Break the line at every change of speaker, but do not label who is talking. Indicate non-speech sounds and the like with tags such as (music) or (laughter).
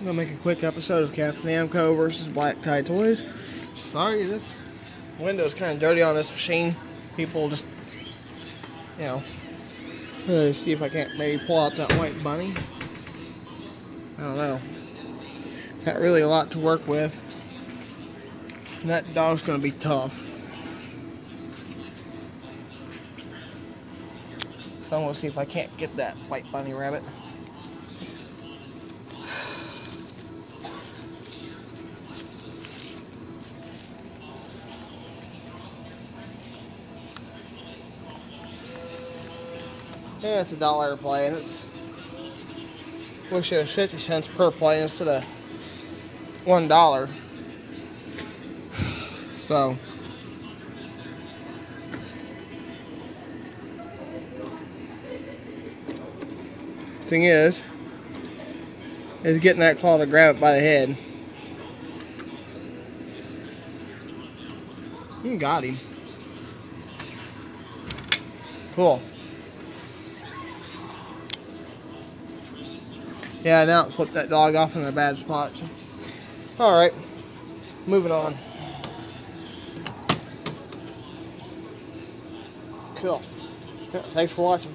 I'm gonna make a quick episode of Captain Namco versus Black Tie Toys. Sorry, this window is kind of dirty on this machine. People just, you know, let's see if I can't maybe pull out that white bunny. I don't know. Not really a lot to work with. And that dog's gonna be tough. So I'm gonna see if I can't get that white bunny rabbit. Yeah, it's a dollar a play, and it's wish it was 50 cents per play instead of one dollar. (sighs) So thing is is getting that claw to grab it by the head. You got him. Cool. Yeah, now it flipped that dog off in a bad spot. So. Alright, moving on. Cool. Yeah, thanks for watching.